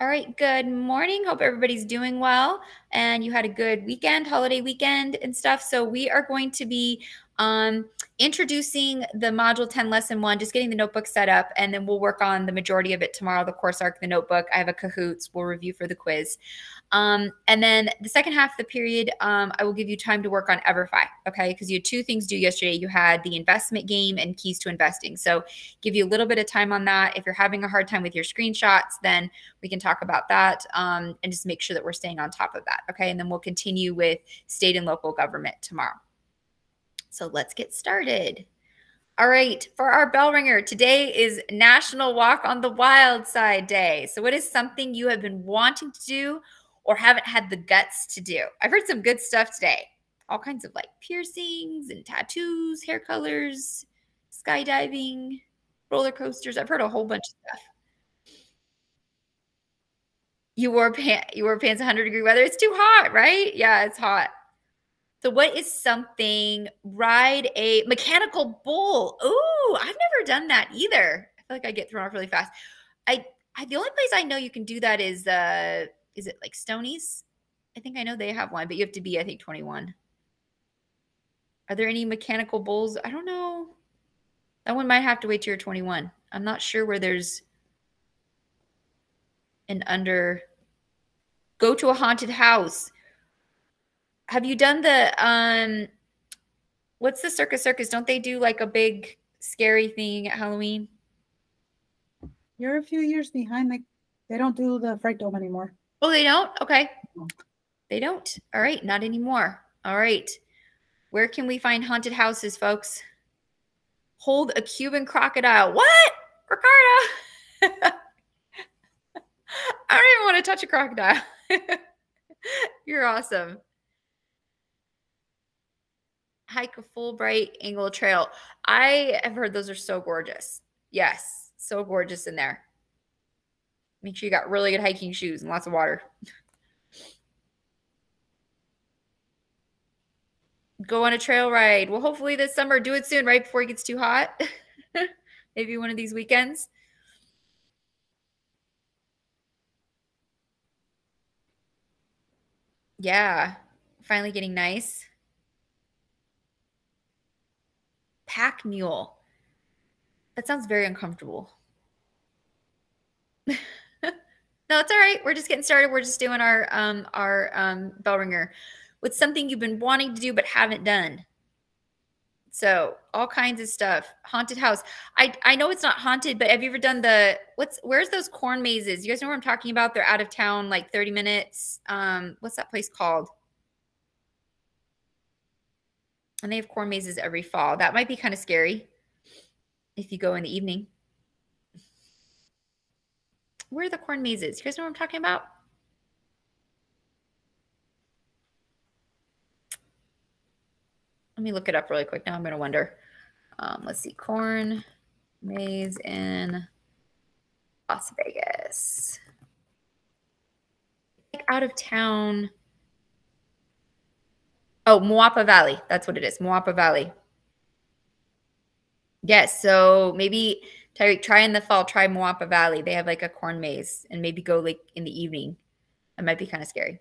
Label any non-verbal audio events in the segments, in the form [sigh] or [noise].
All right, good morning. Hope everybody's doing well and you had a good weekend, holiday weekend and stuff. So we are going to be um, introducing the module 10 lesson one, just getting the notebook set up, and then we'll work on the majority of it tomorrow, the CourseArc, the notebook. I have a Kahoots, we'll review for the quiz. Um, and then the second half of the period, um, I will give you time to work on EverFi, okay? Because you had two things due yesterday. You had the investment game and keys to investing. So give you a little bit of time on that. If you're having a hard time with your screenshots, then we can talk about that um, and just make sure that we're staying on top of that, okay? And then we'll continue with state and local government tomorrow. So let's get started. All right, for our bell ringer, today is National Walk on the Wild Side Day. So, what is something you have been wanting to do or haven't had the guts to do? I've heard some good stuff today. All kinds of like piercings and tattoos, hair colors, skydiving, roller coasters. I've heard a whole bunch of stuff. You wore pants. You wore pants 100 degree weather. It's too hot, right? Yeah, it's hot. So, what is something? Ride a mechanical bull. Ooh, I've never done that either. I feel like I get thrown off really fast. I, I the only place I know you can do that is uh is it like Stoney's? I think I know they have one, but you have to be I think 21. Are there any mechanical bulls? I don't know. That one might have to wait till you're 21. I'm not sure where there's an under go to a haunted house have you done the um what's the circus circus? Don't they do like a big scary thing at halloween? You're a few years behind like they don't do the fright dome anymore. Oh they don't? Okay. They don't? All right not anymore. All right. Where can we find haunted houses folks? Hold a cuban crocodile. What? Ricardo? [laughs] I don't even want to touch a crocodile. [laughs] You're awesome hike a Bright Angel Trail. I have heard those are so gorgeous. Yes, so gorgeous in there. Make sure you got really good hiking shoes and lots of water. Go on a trail ride. Well, hopefully this summer, do it soon, right before it gets too hot. [laughs] Maybe one of these weekends. Yeah, finally getting nice. Pack mule. That sounds very uncomfortable. [laughs] no, it's all right. We're just getting started. We're just doing our um our um bell ringer. What's something you've been wanting to do but haven't done? So all kinds of stuff. Haunted house. I I know it's not haunted, but have you ever done the what's where's those corn mazes? You guys know what I'm talking about? They're out of town, like 30 minutes. Um, what's that place called? And they have corn mazes every fall. That might be kind of scary if you go in the evening. Where are the corn mazes? You guys know what I'm talking about? Let me look it up really quick. Now I'm going to wonder. Um, let's see. Corn maze in Las Vegas. Out of town. Oh, Moapa Valley. That's what it is. Moapa Valley. Yes. So maybe Tyreek, try in the fall, try Moapa Valley. They have like a corn maze and maybe go like in the evening. It might be kind of scary.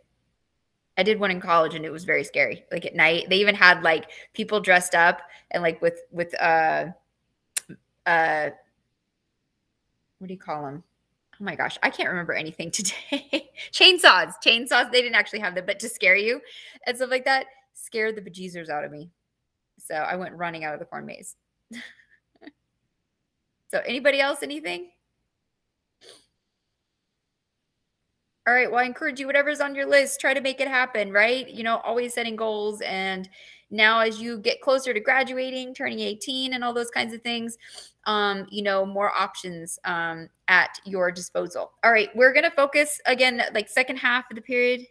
I did one in college and it was very scary. Like at night, they even had like people dressed up and like with with uh uh what do you call them? Oh my gosh, I can't remember anything [laughs] today. chainsaws, chainsaws. They didn't actually have them, but to scare you and stuff like that scared the bejesus out of me. So I went running out of the corn maze. [laughs] so anybody else, anything? All right. Well, I encourage you, whatever's on your list, try to make it happen, right? You know, always setting goals. And now, as you get closer to graduating, turning 18, and all those kinds of things, um, you know, more options um, at your disposal. All right. We're going to focus again, like second half of the period.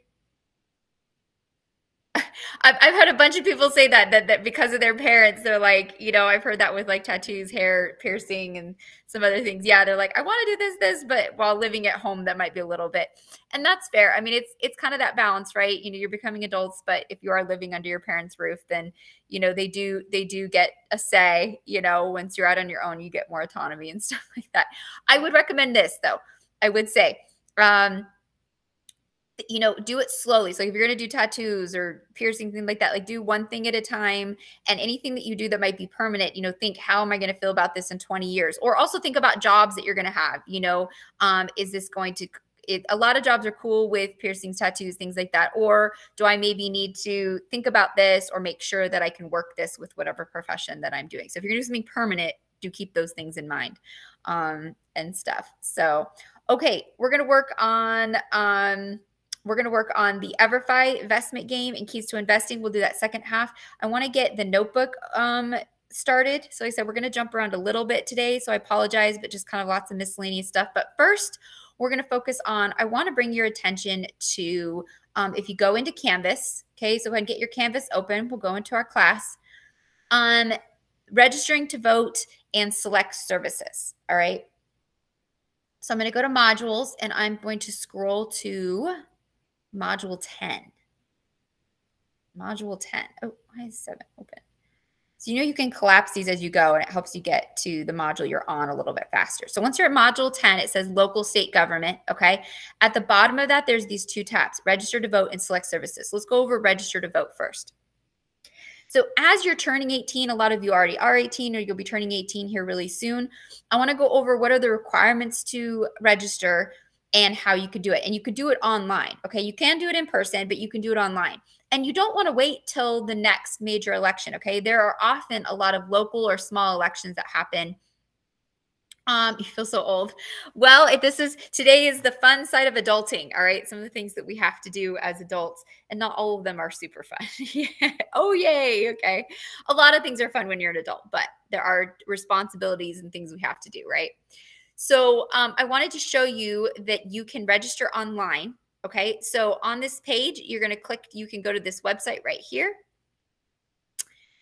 I've, I've had a bunch of people say that, that that because of their parents, they're like, you know, I've heard that with like tattoos, hair piercing, and some other things. Yeah, they're like, I want to do this, this, but while living at home, that might be a little bit, and that's fair. I mean, it's it's kind of that balance, right? You know, you're becoming adults, but if you are living under your parents' roof, then you know they do they do get a say. You know, once you're out on your own, you get more autonomy and [laughs] stuff like that. I would recommend this though. I would say Um, you know, do it slowly. So if you're going to do tattoos or piercing, things like that, like do one thing at a time. And anything that you do that might be permanent, you know, think, how am I going to feel about this in 20 years? Or also think about jobs that you're going to have. You know, um, is this going to it, a lot of jobs are cool with piercings, tattoos, things like that. Or do I maybe need to think about this or make sure that I can work this with whatever profession that I'm doing? So if you're going to do something permanent, do keep those things in mind um, and stuff. So, okay, we're going to work on. Um, we're going to work on the Everfi investment game and keys to investing. We'll do that second half. I want to get the notebook um, started. So I said we're going to jump around a little bit today. So I apologize, but just kind of lots of miscellaneous stuff. But first, we're going to focus on, I want to bring your attention to um, if you go into Canvas, okay, so go ahead and get your Canvas open. We'll go into our class. Um, registering to vote and select services, all right? So I'm going to go to modules and I'm going to scroll to module 10. Module 10. Oh, why is 7 open? So you know you can collapse these as you go and it helps you get to the module you're on a little bit faster. So once you're at module 10, it says local state government, okay? At the bottom of that, there's these two tabs, register to vote and select services. Let's go over register to vote first. So as you're turning 18, a lot of you already are 18 or you'll be turning 18 here really soon. I wanna go over what are the requirements to register and how you could do it. And you could do it online, okay? You can do it in person, but you can do it online. And you don't want to wait till the next major election. Okay. There are often a lot of local or small elections that happen. Um, [laughs] you feel so old. Well, if this is today is the fun side of adulting. All right. Some of the things that we have to do as adults, and not all of them are super fun. [laughs] oh, yay. Okay. A lot of things are fun when you're an adult, but there are responsibilities and things we have to do, right? So um, I wanted to show you that you can register online Okay, so on this page, you're going to click, you can go to this website right here.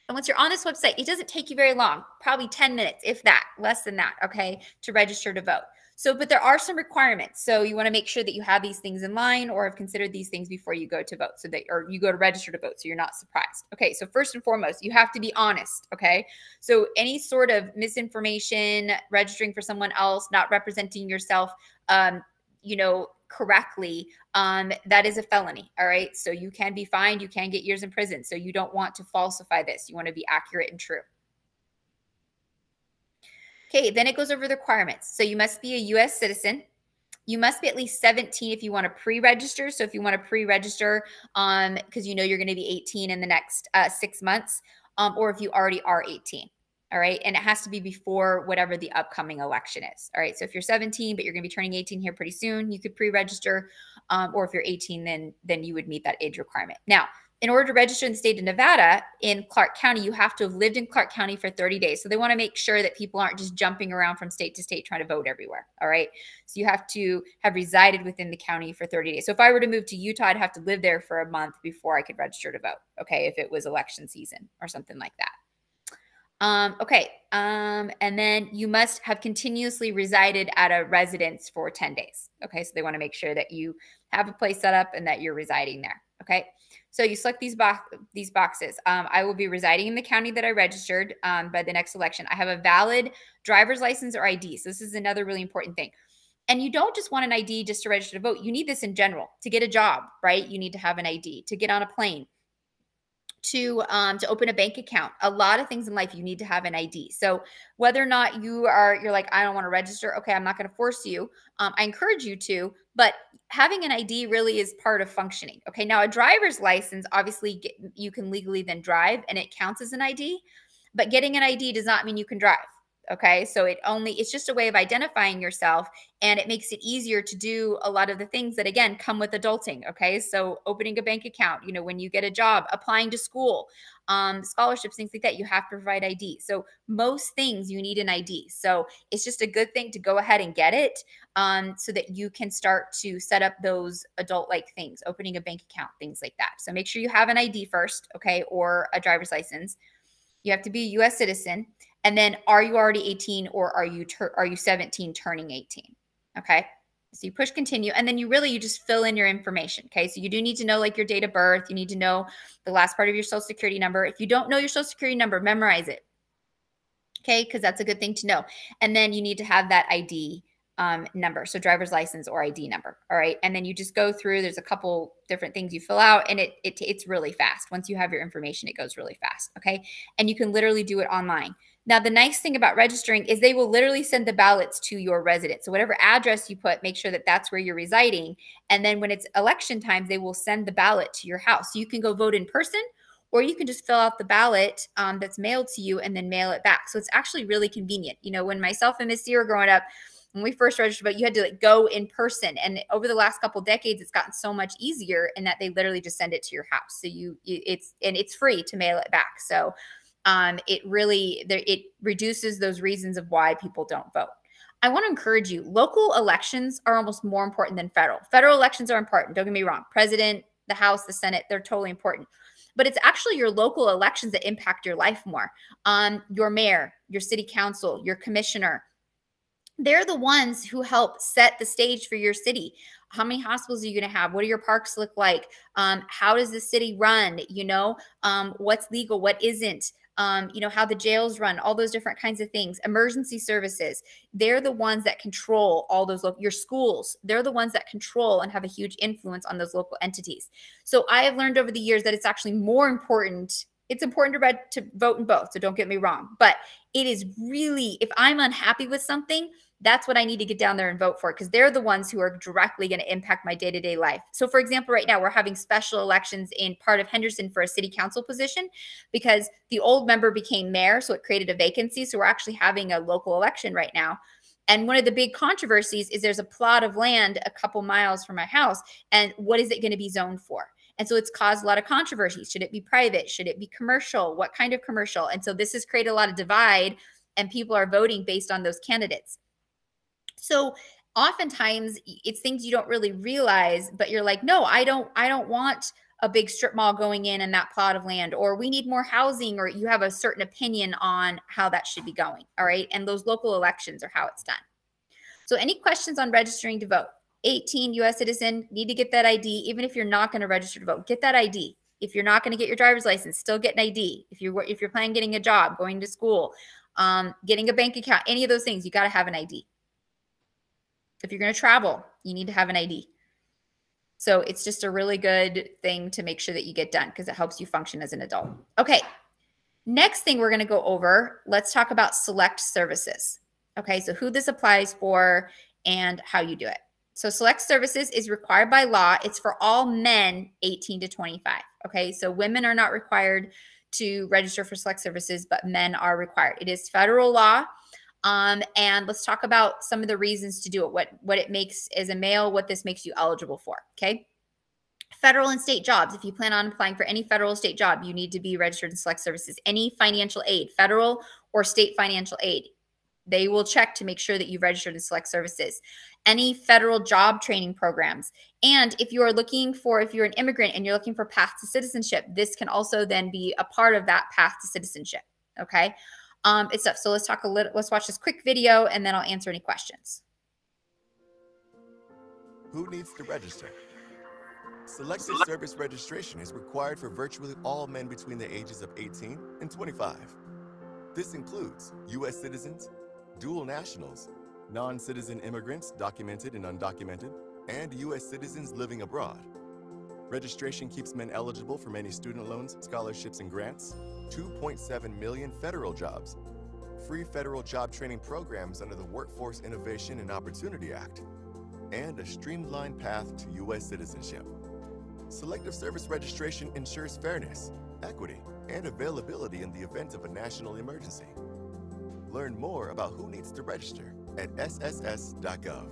And once you're on this website, it doesn't take you very long, probably 10 minutes, if that, less than that, okay, to register to vote. So, but there are some requirements. So you want to make sure that you have these things in line or have considered these things before you go to vote so that, or you go to register to vote so you're not surprised. Okay. So first and foremost, you have to be honest. Okay. So any sort of misinformation, registering for someone else, not representing yourself, um, you know, correctly, um, that is a felony. All right. So you can be fined, you can get years in prison. So you don't want to falsify this. You want to be accurate and true. Okay, then it goes over the requirements. So you must be a US citizen. You must be at least 17 if you want to pre-register. So if you want to pre-register, um, because you know you're going to be 18 in the next uh, six months, um, or if you already are 18. All right. And it has to be before whatever the upcoming election is. All right. So if you're 17, but you're going to be turning 18 here pretty soon, you could pre-register. Um, or if you're 18, then then you would meet that age requirement. Now, in order to register in the state of Nevada in Clark County, you have to have lived in Clark County for 30 days. So they want to make sure that people aren't just jumping around from state to state trying to vote everywhere. All right. So you have to have resided within the county for 30 days. So if I were to move to Utah, I'd have to live there for a month before I could register to vote. Okay. If it was election season or something like that. Um, okay. Um, and then you must have continuously resided at a residence for 10 days. Okay. So they want to make sure that you have a place set up and that you're residing there. Okay. So you select these box these boxes. Um, I will be residing in the county that I registered um, by the next election. I have a valid driver's license or ID. So this is another really important thing. And you don't just want an ID just to register to vote. You need this in general to get a job, right? You need to have an ID to get on a plane to um to open a bank account a lot of things in life you need to have an id so whether or not you are you're like i don't want to register okay i'm not going to force you um, i encourage you to but having an id really is part of functioning okay? Now a driver's license obviously get, you can legally then drive and it counts as an id but getting an id does not mean you can drive Okay. So it only, it's just a way of identifying yourself and it makes it easier to do a lot of the things that, again, come with adulting. Okay. So opening a bank account, you know, when you get a job, applying to school, um, scholarships, things like that, you have to provide ID. So most things you need an ID. So it's just a good thing to go ahead and get it um, so that you can start to set up those adult like things, opening a bank account, things like that. So make sure you have an ID first. Okay. Or a driver's license. You have to be a US citizen. And then are you already 18 or are you are you 17 turning 18? Okay. So you push continue and then you really you just fill in your information. Okay. So you do need to know like your date of birth. You need to know the last part of your social security number. If you don't know your social security number, memorize it. Okay, because that's a good thing to know. And then you need to have that ID um, number. So driver's license or ID number. All right. And then you just go through, there's a couple different things you fill out and it, it it's really fast. Once you have your information, it goes really fast. Okay. And you can literally do it online. Now, the nice thing about registering is they will literally send the ballots to your residence. So, whatever address you put, make sure that that's where you're residing. And then when it's election time, they will send the ballot to your house. So, you can go vote in person or you can just fill out the ballot um, that's mailed to you and then mail it back. So, it's actually really convenient. You know, when myself and Miss were growing up, when we first registered, but you had to like go in person. And over the last couple decades, it's gotten so much easier in that they literally just send it to your house. So you, it's and it's free to mail it back. So um, it really it reduces those reasons of why people don't vote. I want to encourage you. Local elections are almost more important than federal. Federal elections are important. Don't get me wrong. President, the House, the Senate, they're totally important. But it's actually your local elections that impact your life more. Um, your mayor, your city council, your commissioner, they're the ones who help set the stage for your city how many hospitals are you going to have what do your parks look like um, how does the city run you know um, what's legal what isn't um, you know how the jails run all those different kinds of things. Emergency services they're the ones that control all those local your schools they're the ones that control and have a huge influence on those local entities. So i have learned over the years that it's actually more important it's important to, read, to vote in both so don't get me wrong but it is really if i'm unhappy with something that's what I need to get down there and vote for because they're the ones who are directly going to impact my day to day life. So, for example, right now we're having special elections in part of Henderson for a city council position because the old member became mayor. So, it created a vacancy. So, we're actually having a local election right now. And one of the big controversies is there's a plot of land a couple miles from my house. And what is it going to be zoned for? And so it's caused a lot of controversy. Should it be private? Should it be commercial? What kind of commercial? And so this has created a lot of divide, and people are voting based on those candidates. So oftentimes it's things you don't really realize, but you're like, no, I don't, I don't want a big strip mall going in in that plot of land, or we need more housing, or you have a certain opinion on how that should be going. All right. And those local elections are how it's done. So any questions on registering to vote? 18 US citizen, need to get that ID, even if you're not going to register to vote, get that ID. If you're not going to get your driver's license, still get an ID. If you're if you're planning getting a job, going to school, um, getting a bank account, any of those things, you got to have an ID. If you're going to travel, you need to have an ID. So it's just a really good thing to make sure that you get done because it helps you function as an adult. Okay. Next thing we're going to go over, let's talk about select services. Okay. So who this applies for and how you do it. So select services is required by law. It's for all men 18 to 25. Okay. So women are not required to register for select services, but men are required. It is federal law. Um, and let's talk about some of the reasons to do it, what, what it makes as a male, what this makes you eligible for. Okay. Federal and state jobs. If you plan on applying for any federal state job, you need to be registered in select services. Any financial aid, federal or state financial aid, they will check to make sure that you've registered in select services. Any federal job training programs. And if you are looking for, if you're an immigrant and you're looking for path to citizenship, this can also then be a part of that path to citizenship. Okay um, it's stuff. So let's talk a little, let's watch this quick video and then I'll answer any questions. Who needs to register? Selective service registration is required for virtually all men between the ages of 18 and 25. This includes U.S. citizens, dual nationals, non-citizen immigrants, documented and undocumented, and U.S. citizens living abroad. Registration keeps men eligible for many student loans, scholarships, and grants, 2.7 million federal jobs, free federal job training programs under the Workforce Innovation and Opportunity Act, and a streamlined path to U.S. citizenship. Selective service registration ensures fairness, equity, and availability in the event of a national emergency. Learn more about who needs to register at sss.gov.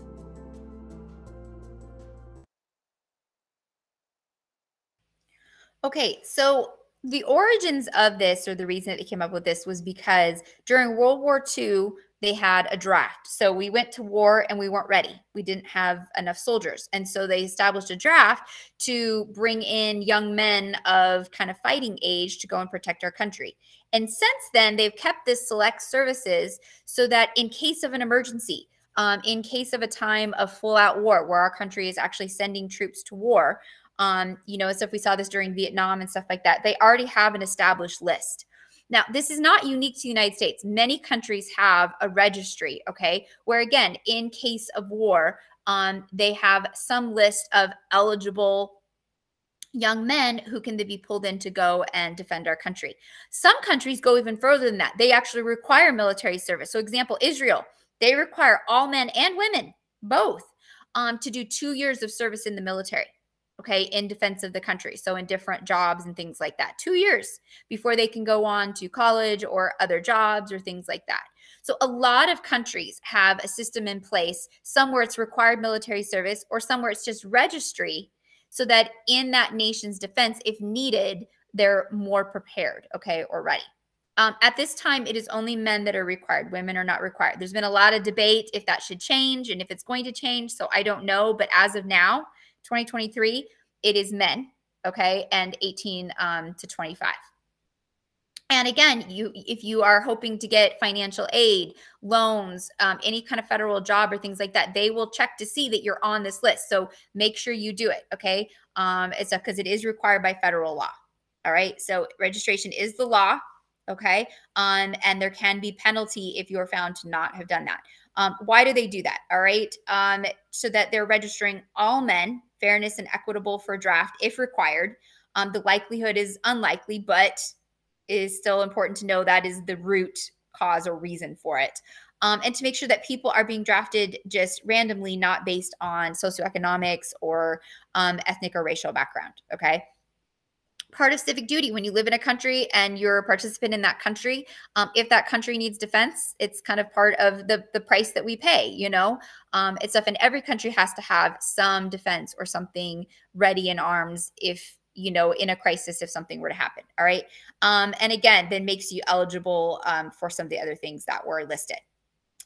Okay, so the origins of this, or the reason that they came up with this, was because during World War II, they had a draft. So we went to war and we weren't ready. We didn't have enough soldiers. And so they established a draft to bring in young men of kind of fighting age to go and protect our country. And since then, they've kept this select services so that in case of an emergency, um, in case of a time of full out war where our country is actually sending troops to war, um, you know, as if we saw this during Vietnam and stuff like that, they already have an established list. Now, this is not unique to the United States. Many countries have a registry, okay, where again, in case of war, um, they have some list of eligible young men who can be pulled in to go and defend our country. Some countries go even further than that. They actually require military service. So, example, Israel, they require all men and women, both, um, to do two years of service in the military okay, in defense of the country. So in different jobs and things like that. Two years before they can go on to college or other jobs or things like that. So a lot of countries have a system in place, somewhere it's required military service or somewhere it's just registry, so that in that nation's defense, if needed, they're more prepared, okay, or ready. Um, at this time, it is only men that are required. Women are not required. There's been a lot of debate if that should change and if it's going to change. So I don't know. But as of now, 2023, it is men, okay, and 18 um, to 25. And again, you if you are hoping to get financial aid, loans, um, any kind of federal job or things like that, they will check to see that you're on this list. So make sure you do it. Okay, um, it's because it is required by federal law. All right, so registration is the law. Okay, um, and there can be penalty if you are found to not have done that. Um, why do they do that? All right, um, so that they're registering all men fairness and equitable for draft if required. Um, the likelihood is unlikely, but is still important to know that is the root cause or reason for it. Um, and to make sure that people are being drafted just randomly, not based on socioeconomics or um, ethnic or racial background. Okay part of civic duty. When you live in a country and you're a participant in that country um, if that country needs defense it's kind of part of the the price that we pay you know? Um, it's stuff and every country has to have some defense or something ready in arms if you know in a crisis if something were to happen all right? Um, and again then makes you eligible um, for some of the other things that were listed.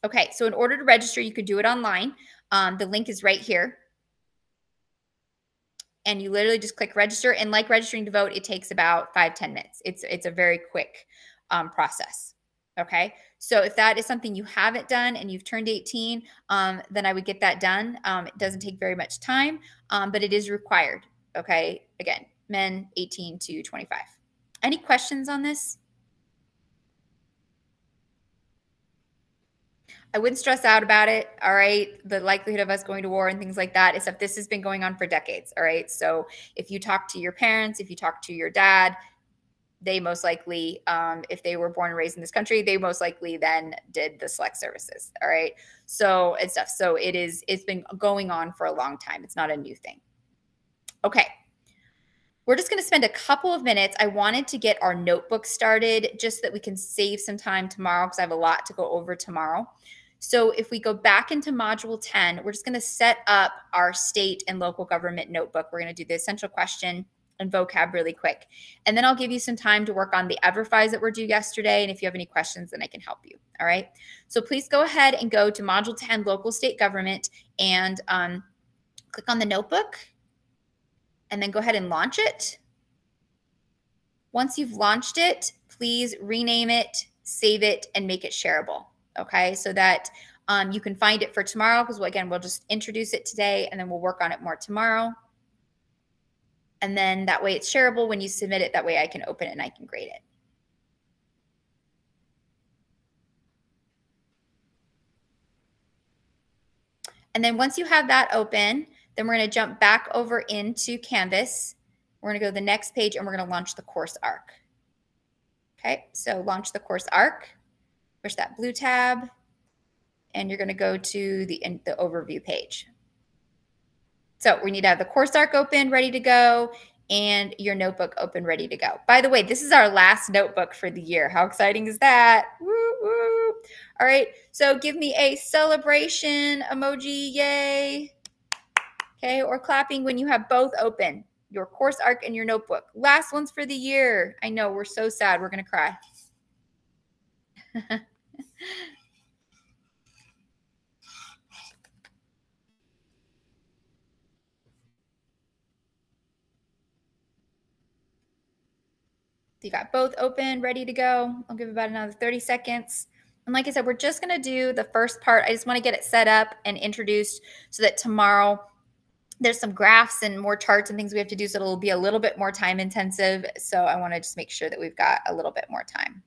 Okay so in order to register you could do it online. Um, the link is right here and you literally just click register. And like registering to vote, it takes about five ten minutes. It's it's a very quick um, process. Okay. So if that is something you haven't done and you've turned 18, um, then I would get that done. Um, it doesn't take very much time, um, but it is required. Okay. Again, men 18 to 25. Any questions on this? I wouldn't stress out about it. All right. The likelihood of us going to war and things like that that this has been going on for decades. All right. So if you talk to your parents, if you talk to your dad, they most likely, um, if they were born and raised in this country, they most likely then did the select services. All right. So and stuff. So it is, it's been going on for a long time. It's not a new thing. Okay. We're just going to spend a couple of minutes. I wanted to get our notebook started just so that we can save some time tomorrow because I have a lot to go over tomorrow. So if we go back into module 10, we're just going to set up our state and local government notebook. We're going to do the essential question and vocab really quick. And then I'll give you some time to work on the EverFis that were due yesterday. And if you have any questions, then I can help you. All right. So please go ahead and go to module 10, local state government, and um, click on the notebook. And then go ahead and launch it. Once you've launched it, please rename it, save it, and make it shareable. Okay, so that um, you can find it for tomorrow because, again, we'll just introduce it today and then we'll work on it more tomorrow. And then that way it's shareable when you submit it. That way I can open it and I can grade it. And then once you have that open, then we're going to jump back over into Canvas. We're going to go to the next page and we're going to launch the CourseArc. Okay, so launch the CourseArc push that blue tab, and you're going to go to the, the overview page. So we need to have the CourseArc open, ready to go, and your notebook open, ready to go. By the way, this is our last notebook for the year. How exciting is that? Woo, woo. All right, so give me a celebration emoji, yay. Okay, or clapping when you have both open, your CourseArc and your notebook. Last ones for the year. I know, we're so sad. We're going to cry. [laughs] you got both open, ready to go. I'll give about another 30 seconds. And like I said, we're just going to do the first part. I just want to get it set up and introduced so that tomorrow there's some graphs and more charts and things we have to do. So it'll be a little bit more time intensive. So I want to just make sure that we've got a little bit more time.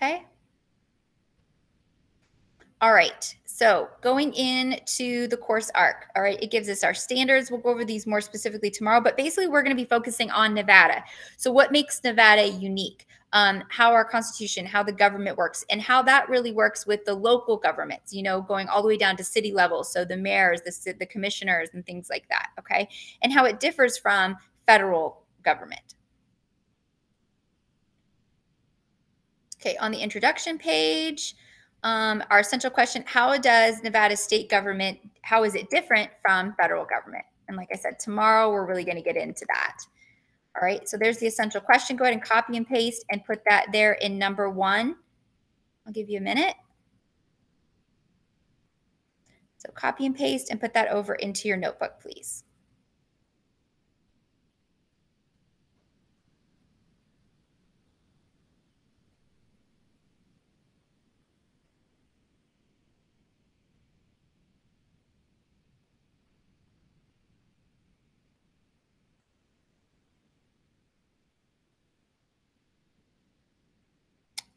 Okay. All right. So going into the CourseArc, all right, it gives us our standards. We'll go over these more specifically tomorrow, but basically we're going to be focusing on Nevada. So what makes Nevada unique? Um, how our constitution, how the government works, and how that really works with the local governments, you know, going all the way down to city level. So the mayors, the, the commissioners, and things like that. Okay. And how it differs from federal government. Okay. On the introduction page, um, our essential question how does nevada state government how is it different from federal government? And like i said tomorrow we're really going to get into that. All right so there's the essential question. Go ahead and copy and paste and put that there in number one. I'll give you a minute. So copy and paste and put that over into your notebook please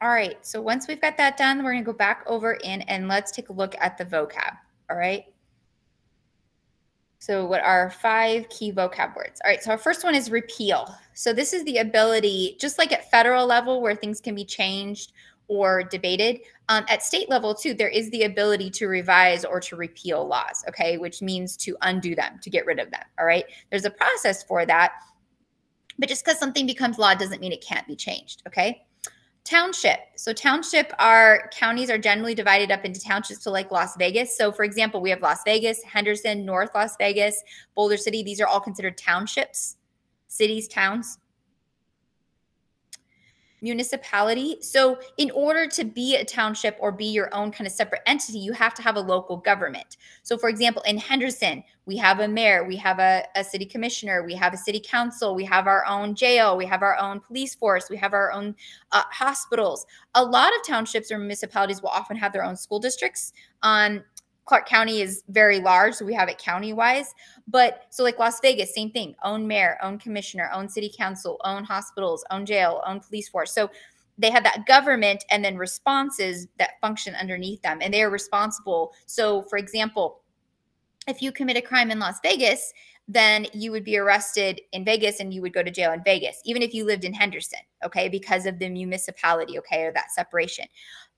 All right, so once we've got that done, we're gonna go back over in and let's take a look at the vocab, all right? So what are five key vocab words? All right, so our first one is repeal. So this is the ability, just like at federal level where things can be changed or debated, um, at state level too, there is the ability to revise or to repeal laws, okay, which means to undo them, to get rid of them, all right? There's a process for that, but just because something becomes law doesn't mean it can't be changed, okay? Township. So township are counties are generally divided up into townships. So like Las Vegas. So for example, we have Las Vegas, Henderson, North Las Vegas, Boulder City. These are all considered townships, cities, towns municipality. So, in order to be a township or be your own kind of separate entity, you have to have a local government. So, for example, in Henderson, we have a mayor, we have a, a city commissioner, we have a city council, we have our own jail, we have our own police force, we have our own uh, hospitals. A lot of townships or municipalities will often have their own school districts. Um, Clark County is very large, so we have it county wise. But so, like Las Vegas, same thing own mayor, own commissioner, own city council, own hospitals, own jail, own police force. So they have that government and then responses that function underneath them, and they are responsible. So, for example, if you commit a crime in Las Vegas, then you would be arrested in Vegas and you would go to jail in Vegas, even if you lived in Henderson, okay, because of the municipality, okay, or that separation.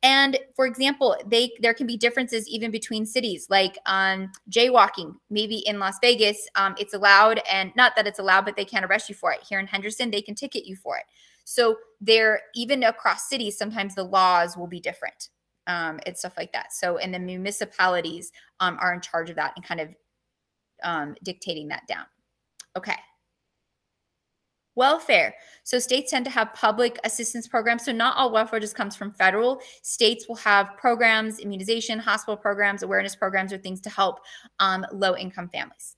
And for example, they there can be differences even between cities, like um, jaywalking. Maybe in Las Vegas, um, it's allowed, and not that it's allowed, but they can't arrest you for it. Here in Henderson, they can ticket you for it. So there, even across cities, sometimes the laws will be different um, and stuff like that. So, and the municipalities um, are in charge of that and kind of um, dictating that down. Okay. Welfare. So states tend to have public assistance programs. So not all welfare just comes from federal. States will have programs, immunization, hospital programs, awareness programs, or things to help um, low income families.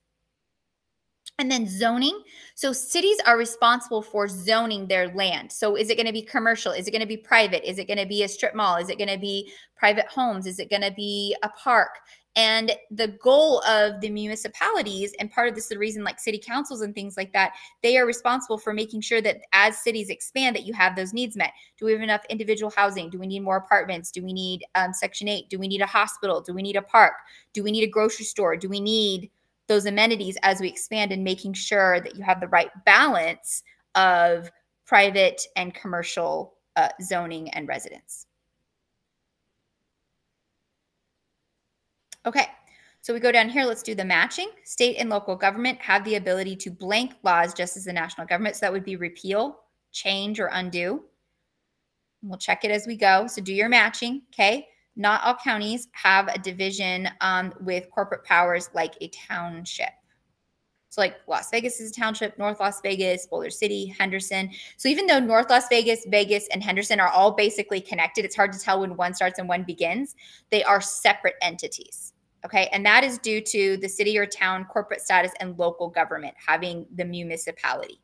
And then zoning. So cities are responsible for zoning their land. So is it going to be commercial? Is it going to be private? Is it going to be a strip mall? Is it going to be private homes? Is it going to be a park? And the goal of the municipalities, and part of this is the reason like city councils and things like that, they are responsible for making sure that as cities expand, that you have those needs met. Do we have enough individual housing? Do we need more apartments? Do we need um, Section 8? Do we need a hospital? Do we need a park? Do we need a grocery store? Do we need those amenities as we expand and making sure that you have the right balance of private and commercial uh, zoning and residents? Okay, so we go down here. Let's do the matching. State and local government have the ability to blank laws just as the national government. So that would be repeal, change, or undo. We'll check it as we go. So do your matching. Okay. Not all counties have a division um, with corporate powers like a township. So, like Las Vegas is a township, North Las Vegas, Boulder City, Henderson. So, even though North Las Vegas, Vegas, and Henderson are all basically connected, it's hard to tell when one starts and one begins. They are separate entities. Okay. And that is due to the city or town corporate status and local government having the municipality.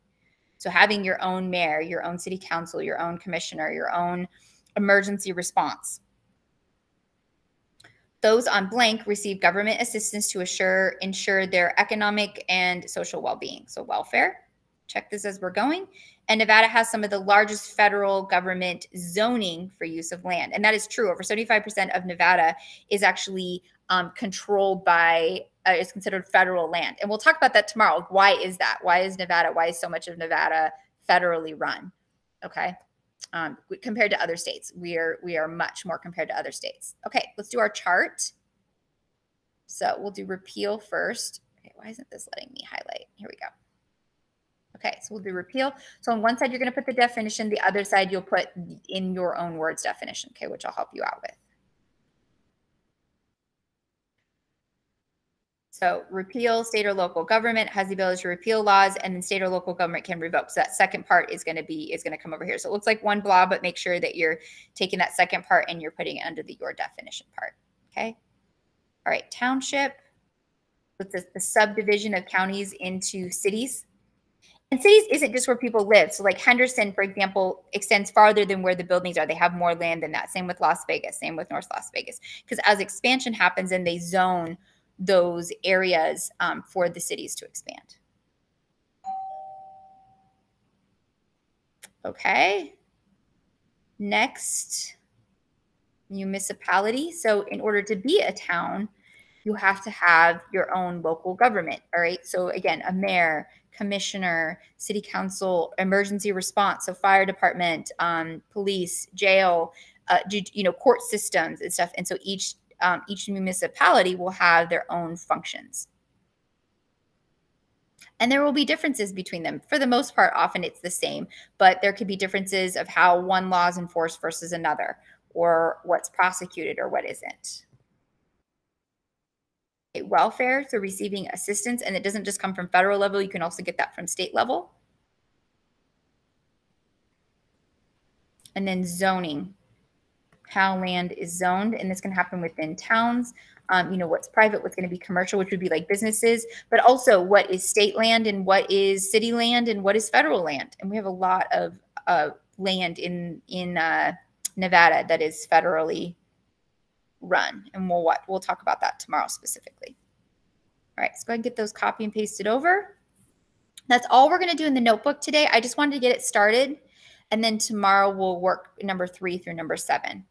So having your own mayor, your own city council, your own commissioner, your own emergency response. Those on blank receive government assistance to assure ensure their economic and social well-being. So welfare. Check this as we're going. And Nevada has some of the largest federal government zoning for use of land. And that is true. Over 75% of Nevada is actually um, controlled by, uh, is considered federal land. And we'll talk about that tomorrow. Why is that? Why is Nevada, why is so much of Nevada federally run? Okay. Um, compared to other states, we are we are much more compared to other states. Okay, let's do our chart. So we'll do repeal first. Okay, why isn't this letting me highlight? Here we go. Okay, so we'll do repeal. So on one side, you're going to put the definition. The other side, you'll put in your own words definition, okay, which I'll help you out with. So repeal, state or local government has the ability to repeal laws and then state or local government can revoke. So that second part is going to be, is going to come over here. So it looks like one blob, but make sure that you're taking that second part and you're putting it under the your definition part. Okay. All right. Township. With the, the subdivision of counties into cities. And cities isn't just where people live. So like Henderson, for example, extends farther than where the buildings are. They have more land than that. Same with Las Vegas, same with North Las Vegas. Because as expansion happens and they zone those areas um, for the cities to expand. Okay. Next, municipality. So in order to be a town, you have to have your own local government. All right. So again, a mayor, commissioner, city council, emergency response, so fire department, um, police, jail, uh, you know, court systems and stuff. And so each um, each municipality will have their own functions. And there will be differences between them. For the most part, often it's the same, but there could be differences of how one law is enforced versus another, or what's prosecuted or what isn't welfare, so receiving assistance, and it doesn't just come from federal level, you can also get that from state level. And then zoning, how land is zoned, and this can happen within towns. Um, you know, what's private, what's going to be commercial, which would be like businesses, but also what is state land and what is city land and what is federal land. And we have a lot of uh, land in in uh, Nevada that is federally run. And we'll what we'll talk about that tomorrow specifically. All right, let's go ahead and get those copy and pasted over. That's all we're going to do in the notebook today. I just wanted to get it started. And then tomorrow we'll work number three through number seven.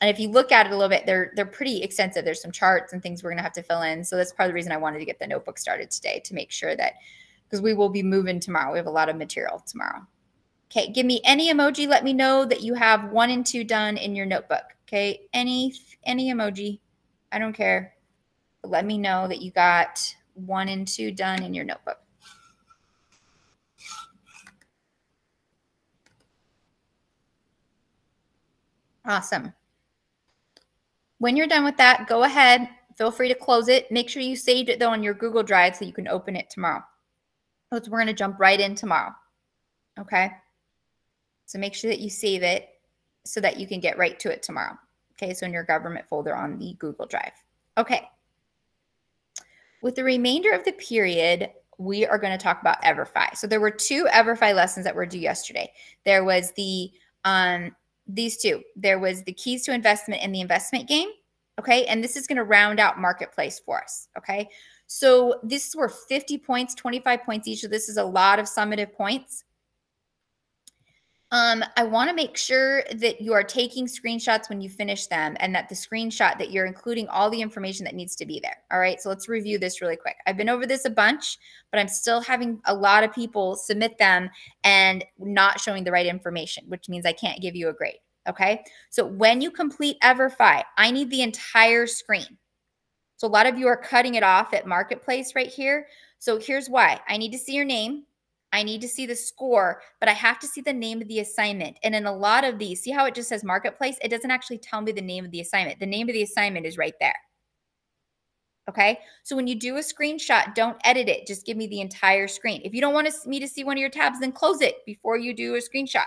And if you look at it a little bit, they're they're pretty extensive. There's some charts and things we're gonna have to fill in. So that's part of the reason I wanted to get the notebook started today to make sure that because we will be moving tomorrow. We have a lot of material tomorrow. Okay, give me any emoji. Let me know that you have one and two done in your notebook. Okay, any any emoji. I don't care. Let me know that you got one and two done in your notebook. Awesome. When you're done with that, go ahead. Feel free to close it. Make sure you saved it though on your Google Drive so you can open it tomorrow. So we're going to jump right in tomorrow. Okay. So make sure that you save it so that you can get right to it tomorrow. Okay, so in your government folder on the Google Drive. Okay. With the remainder of the period, we are going to talk about EverFi. So there were two EverFi lessons that were due yesterday. There was the um these two. There was the keys to investment and the investment game. Okay, and this is going to round out marketplace for us. Okay, so this is were 50 points, 25 points each. So this is a lot of summative points. Um, I want to make sure that you are taking screenshots when you finish them and that the screenshot that you're including all the information that needs to be there. All right. So let's review this really quick. I've been over this a bunch, but I'm still having a lot of people submit them and not showing the right information, which means I can't give you a grade. Okay. So when you complete EverFi, I need the entire screen. So a lot of you are cutting it off at Marketplace right here. So here's why I need to see your name. I need to see the score, but I have to see the name of the assignment. And in a lot of these, see how it just says marketplace? It doesn't actually tell me the name of the assignment. The name of the assignment is right there. Okay. So when you do a screenshot, don't edit it. Just give me the entire screen. If you don't want me to see one of your tabs, then close it before you do a screenshot.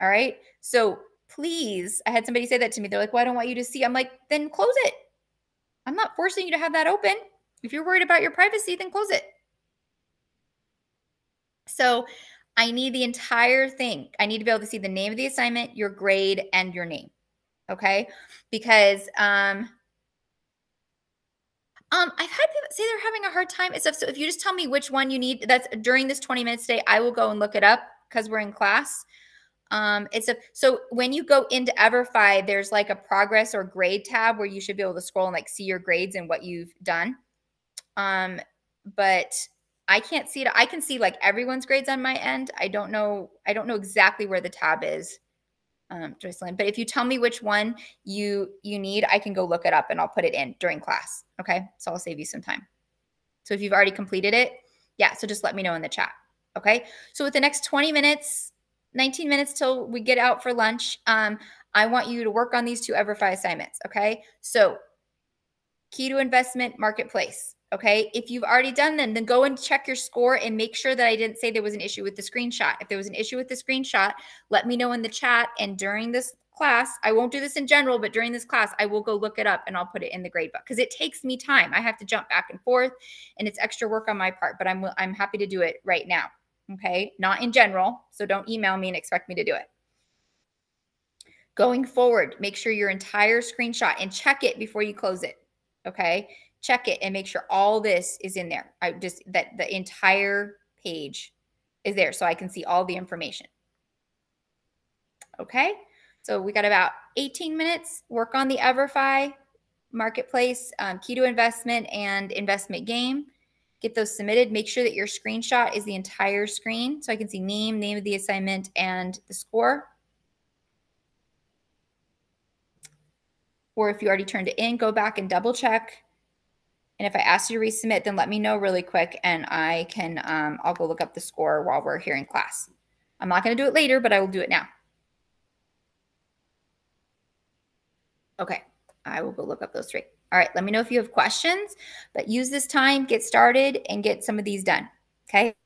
All right. So please, I had somebody say that to me. They're like, well, I don't want you to see. I'm like, then close it. I'm not forcing you to have that open. If you're worried about your privacy, then close it. So I need the entire thing. I need to be able to see the name of the assignment, your grade, and your name. Okay. Because um, um, I've had people say they're having a hard time and stuff. So if you just tell me which one you need, that's during this 20 minutes today, I will go and look it up because we're in class. Um, it's a so when you go into Everfi, there's like a progress or grade tab where you should be able to scroll and like see your grades and what you've done. Um, but I can't see it. I can see like everyone's grades on my end. I don't know. I don't know exactly where the tab is, um, Joycelyn. But if you tell me which one you you need, I can go look it up and I'll put it in during class. Okay, so I'll save you some time. So if you've already completed it, yeah. So just let me know in the chat. Okay. So with the next 20 minutes, 19 minutes till we get out for lunch, um, I want you to work on these two Everfi assignments. Okay. So key to investment marketplace. Okay. If you've already done them, then go and check your score and make sure that I didn't say there was an issue with the screenshot. If there was an issue with the screenshot, let me know in the chat. And during this class, I won't do this in general, but during this class, I will go look it up and I'll put it in the grade book because it takes me time. I have to jump back and forth and it's extra work on my part, but I'm, I'm happy to do it right now. Okay. Not in general. So don't email me and expect me to do it. Going forward, make sure your entire screenshot and check it before you close it. Okay check it and make sure all this is in there. I just that the entire page is there so I can see all the information. Okay. So we got about 18 minutes. Work on the Everfi marketplace, um, key to investment and investment game. Get those submitted. Make sure that your screenshot is the entire screen so I can see name, name of the assignment, and the score. Or if you already turned it in, go back and double check and if I ask you to resubmit, then let me know really quick and I can, um, I'll go look up the score while we're here in class. I'm not going to do it later, but I will do it now. Okay, I will go look up those three. All right, let me know if you have questions, but use this time, get started, and get some of these done. Okay.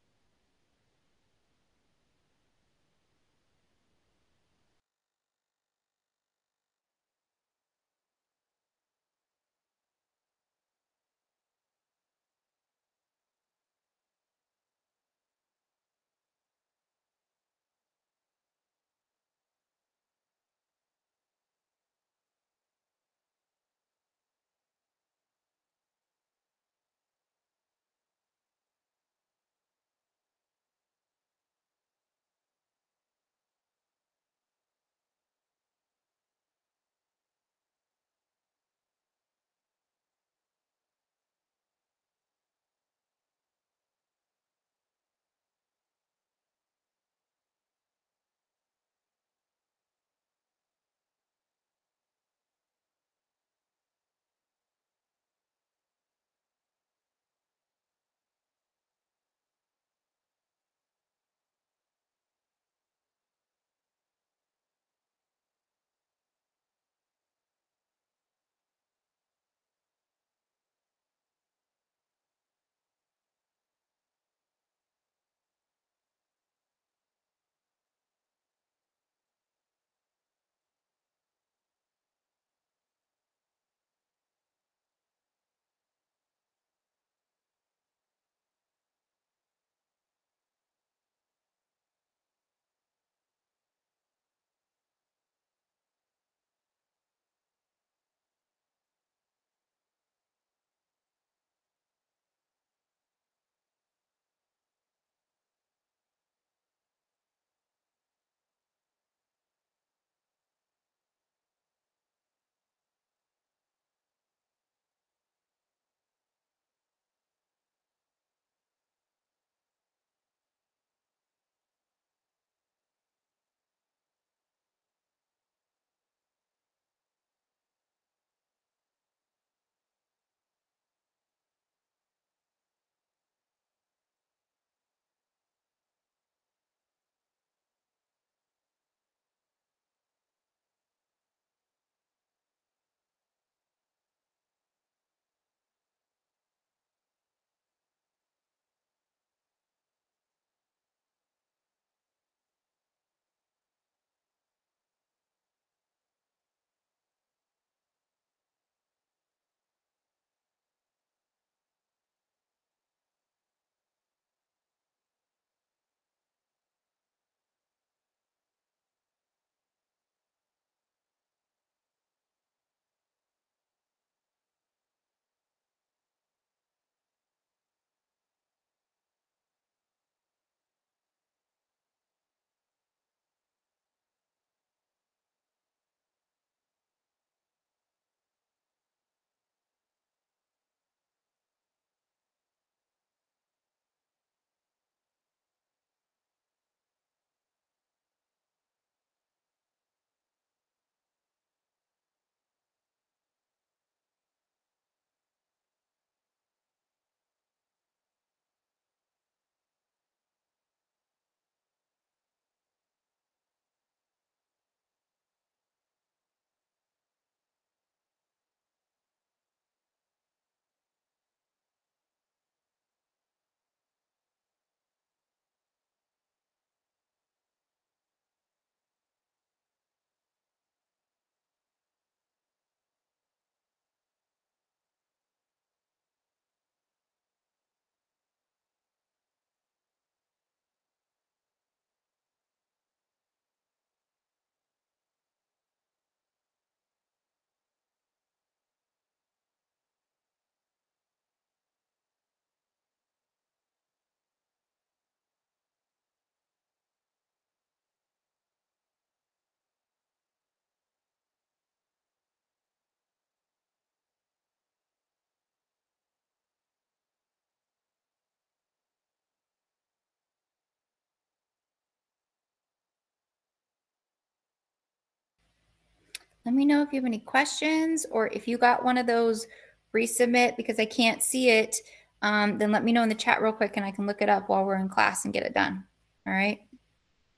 Let me know if you have any questions or if you got one of those resubmit because I can't see it. Um, then let me know in the chat real quick and I can look it up while we're in class and get it done. All right.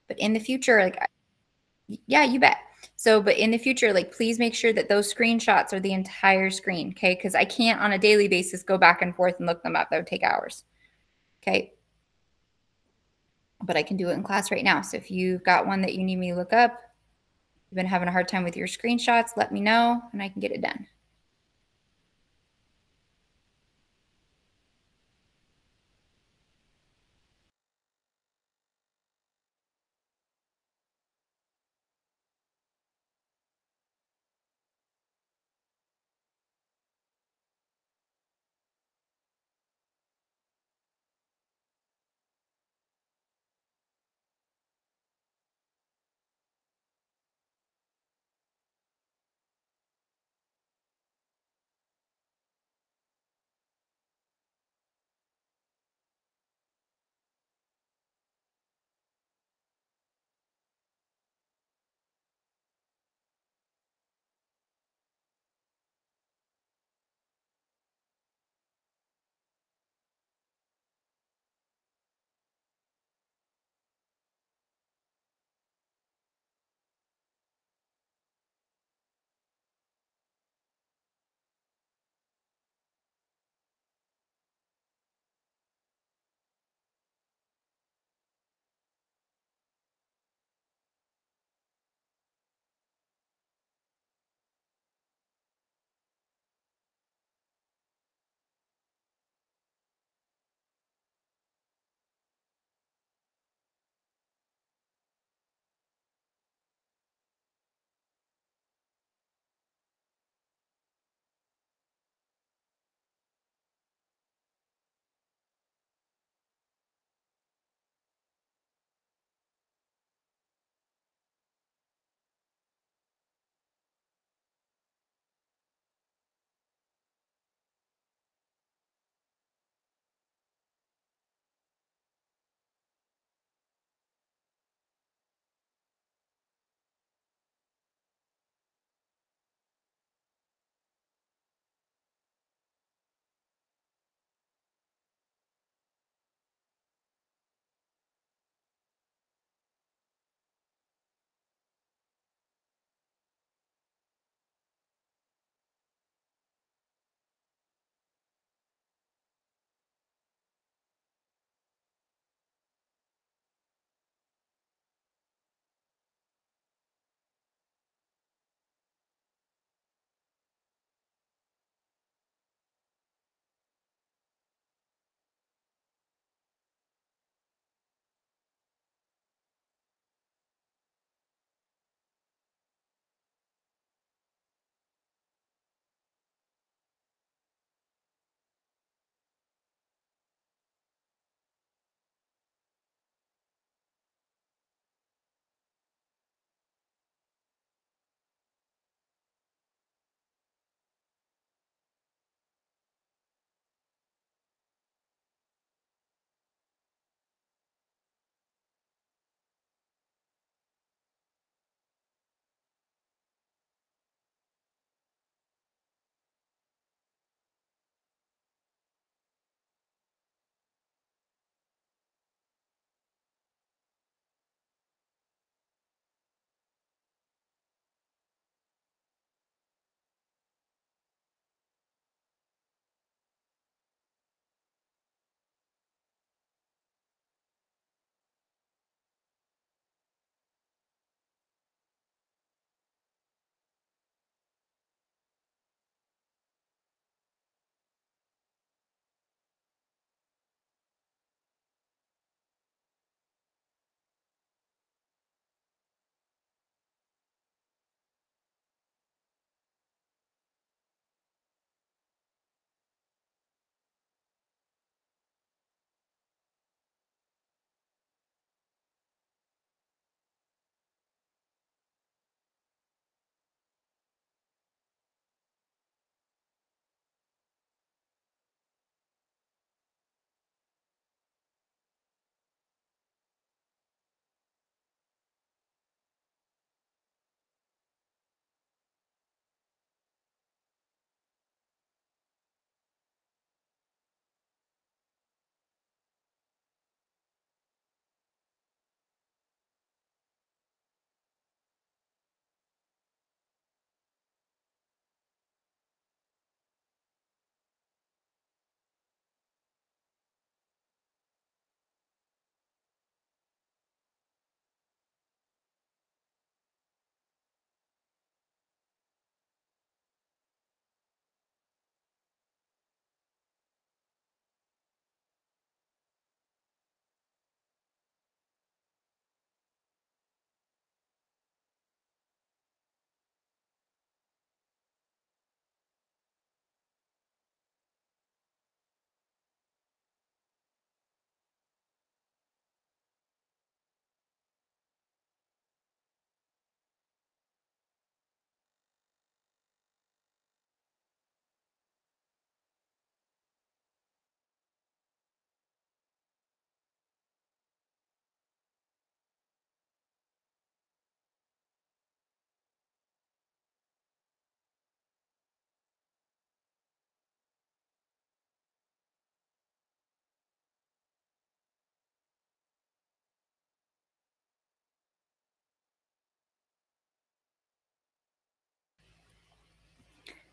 But in the future, like, yeah, you bet. So, but in the future, like, please make sure that those screenshots are the entire screen. Okay. Cause I can't on a daily basis go back and forth and look them up. That would take hours. Okay. But I can do it in class right now. So if you've got one that you need me to look up, you've been having a hard time with your screenshots, let me know and I can get it done.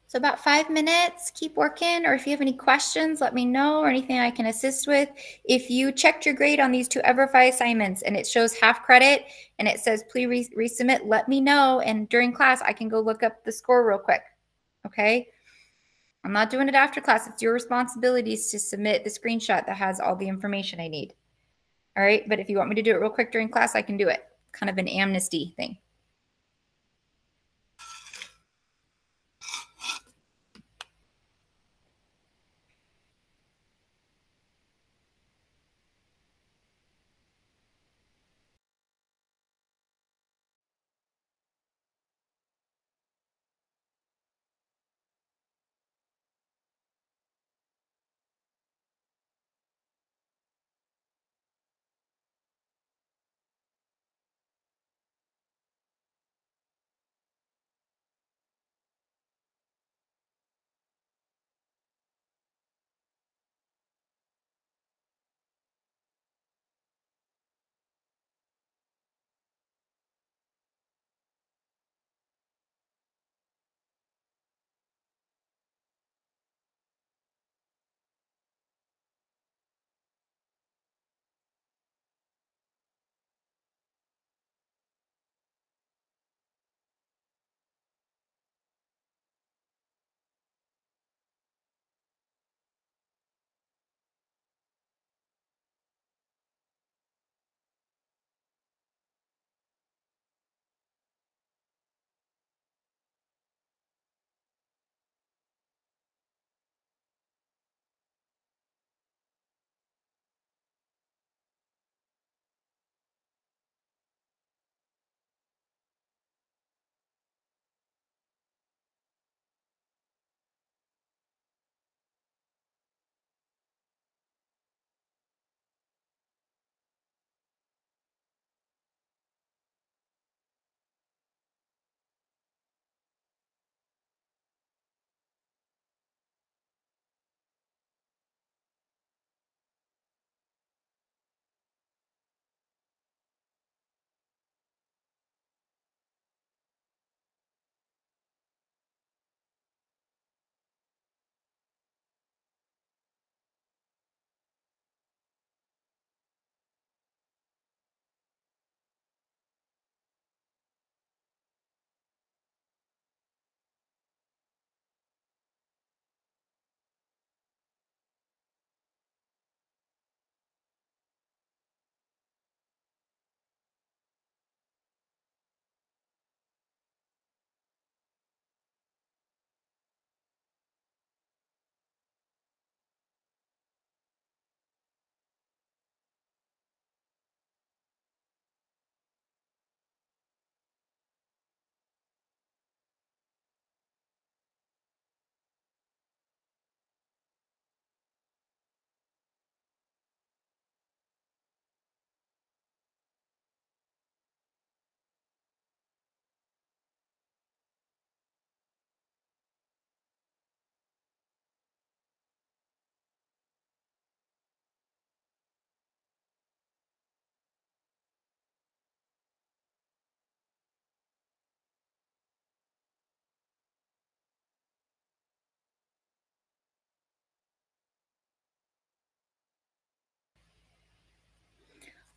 So about five minutes, keep working. Or if you have any questions, let me know or anything I can assist with. If you checked your grade on these two EverFi assignments and it shows half credit and it says please re resubmit, let me know. And during class, I can go look up the score real quick. Okay. I'm not doing it after class. It's your responsibilities to submit the screenshot that has all the information I need. All right. But if you want me to do it real quick during class, I can do it. Kind of an amnesty thing.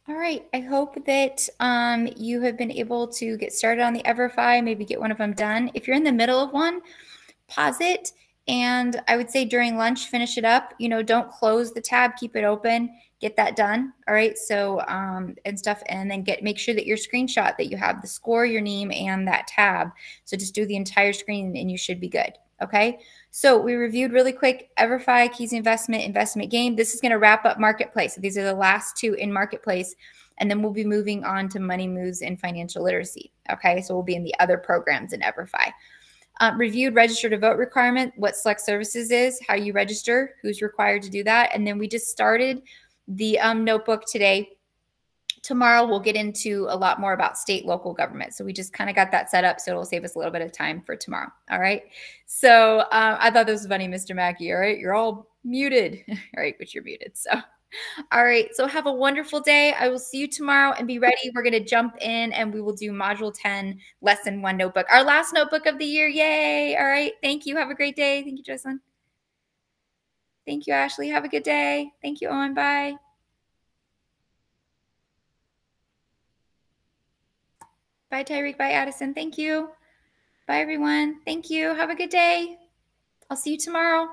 All right. I hope that um, you have been able to get started on the EverFi, maybe get one of them done. If you're in the middle of one, pause it. And I would say during lunch, finish it up. You know, don't close the tab, keep it open, get that done. All right. So, um, and stuff, and then get, make sure that your screenshot that you have the score, your name, and that tab. So just do the entire screen and you should be good. Okay. So we reviewed really quick EverFi, Keys Investment, Investment Game. This is going to wrap up Marketplace. So these are the last two in Marketplace. And then we'll be moving on to Money Moves and Financial Literacy. Okay. So we'll be in the other programs in EverFi. Uh, reviewed register to vote requirement, what select services is, how you register, who's required to do that. And then we just started the um, notebook today tomorrow we'll get into a lot more about state local government so we just kind of got that set up so it'll save us a little bit of time for tomorrow all right so um, i thought this was funny mr mackey all right you're all muted [laughs] all right but you're muted so All right. So have a wonderful day. I will see you tomorrow and be ready. We're going to jump in and we will do module 10, lesson one notebook, our last notebook of the year. Yay. All right. Thank you. Have a great day. Thank you, Jocelyn. Thank you, Ashley. Have a good day. Thank you, Owen. Bye. Bye, Tyreek. Bye, Addison. Thank you. Bye, everyone. Thank you. Have a good day. I'll see you tomorrow.